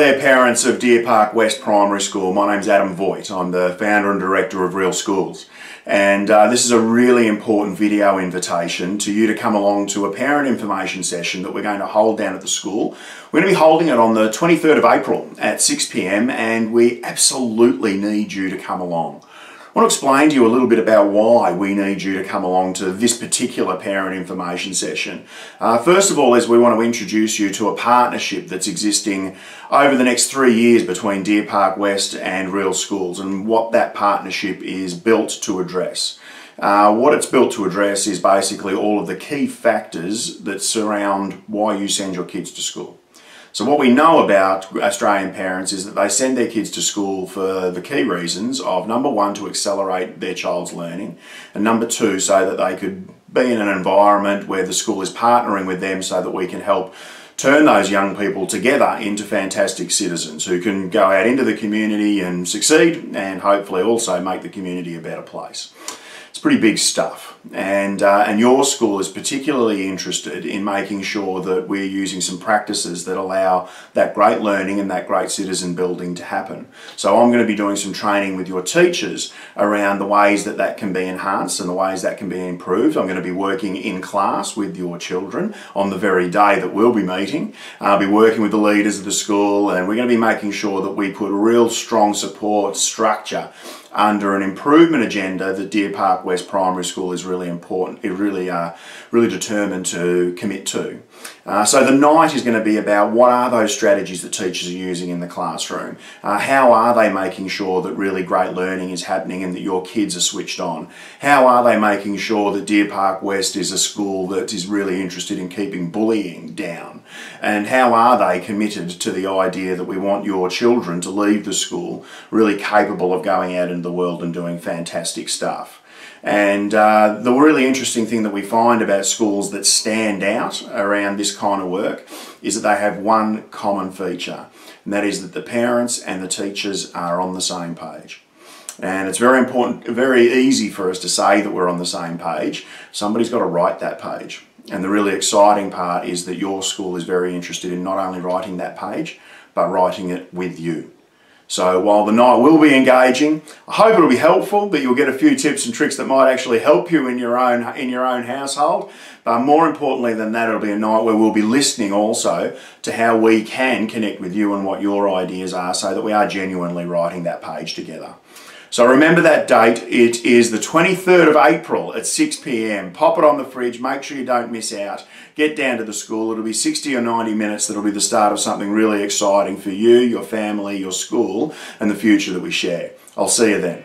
there, parents of Deer Park West Primary School. My name's Adam Voigt. I'm the founder and director of Real Schools. And uh, this is a really important video invitation to you to come along to a parent information session that we're going to hold down at the school. We're going to be holding it on the 23rd of April at 6 pm, and we absolutely need you to come along. I want to explain to you a little bit about why we need you to come along to this particular parent information session. Uh, first of all is we want to introduce you to a partnership that's existing over the next three years between Deer Park West and Real Schools and what that partnership is built to address. Uh, what it's built to address is basically all of the key factors that surround why you send your kids to school. So what we know about Australian parents is that they send their kids to school for the key reasons of number one, to accelerate their child's learning, and number two, so that they could be in an environment where the school is partnering with them so that we can help turn those young people together into fantastic citizens who can go out into the community and succeed and hopefully also make the community a better place. It's pretty big stuff. And, uh, and your school is particularly interested in making sure that we're using some practices that allow that great learning and that great citizen building to happen. So I'm going to be doing some training with your teachers around the ways that that can be enhanced and the ways that can be improved. I'm going to be working in class with your children on the very day that we'll be meeting. I'll be working with the leaders of the school and we're going to be making sure that we put real strong support structure under an improvement agenda that Deer Park West Primary School is really important, it really, uh, really determined to commit to. Uh, so the night is going to be about what are those strategies that teachers are using in the classroom? Uh, how are they making sure that really great learning is happening and that your kids are switched on? How are they making sure that Deer Park West is a school that is really interested in keeping bullying down? And how are they committed to the idea that we want your children to leave the school really capable of going out the world and doing fantastic stuff? And uh, the really interesting thing that we find about schools that stand out around this kind of work is that they have one common feature, and that is that the parents and the teachers are on the same page. And it's very important, very easy for us to say that we're on the same page. Somebody's got to write that page. And the really exciting part is that your school is very interested in not only writing that page, but writing it with you. So while the night will be engaging, I hope it'll be helpful, that you'll get a few tips and tricks that might actually help you in your own in your own household. But more importantly than that, it'll be a night where we'll be listening also to how we can connect with you and what your ideas are so that we are genuinely writing that page together. So remember that date. It is the 23rd of April at 6 p.m. Pop it on the fridge. Make sure you don't miss out. Get down to the school. It'll be 60 or 90 minutes. That'll be the start of something really exciting for you, your family, your school, and the future that we share. I'll see you then.